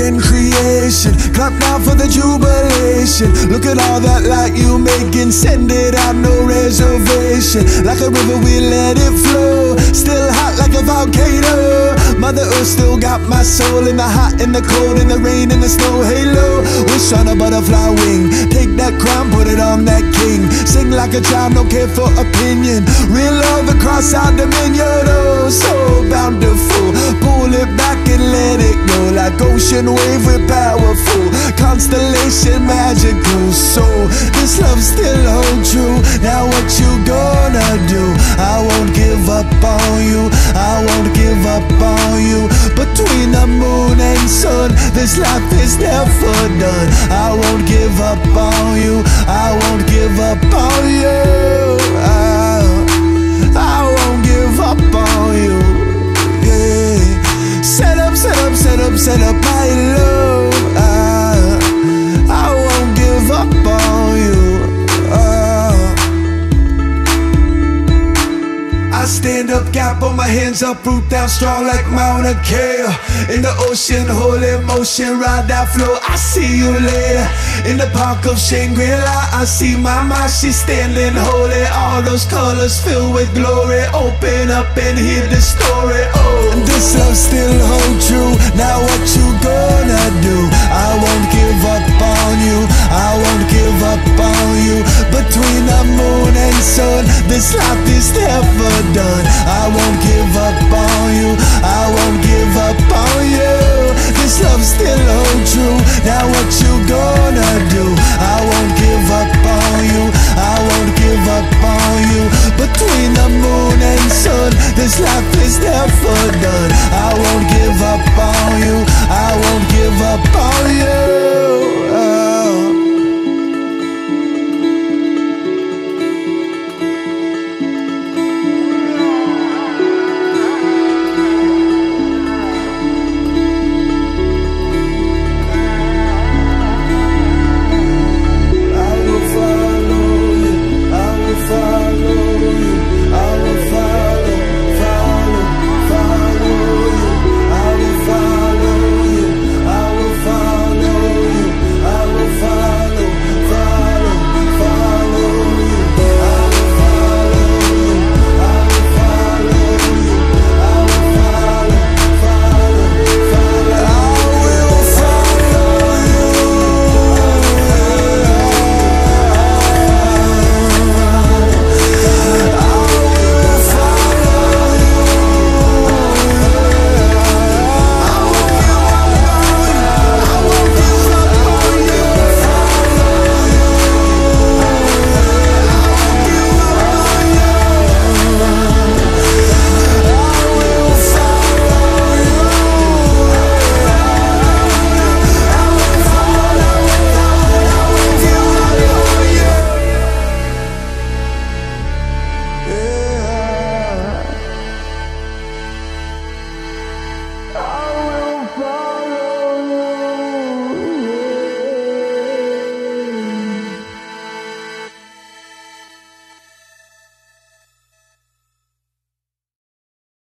in creation. Clap now for the jubilation. Look at all that light you making. Send it out, no reservation. Like a river, we let it flow. Still hot like a volcano. Mother Earth still got my soul in the hot, in the cold, in the rain, in the snow. Halo, wish on a butterfly wing. Take that crown, put it on that king. Sing like a child, no care for opinion. Real love across our dominion. Oh, so bountiful. Ocean wave, we're powerful. Constellation magical. So this love still hold true. Now what you gonna do? I won't give up on you. I won't give up on you. Between the moon and sun, this life is never done. I won't give up on you. I won't give up on you. I, I won't give up on you. Yeah. Set up, set up, set up, set up stand up, gap on my hands up, root down strong like Mauna Kea. In the ocean, holy motion, ride that flow. I see you later. In the park of Shangri-La, I see my mama, she's standing holy. All those colors filled with glory. Open up and hear the story. Oh, this life is never done. I won't give up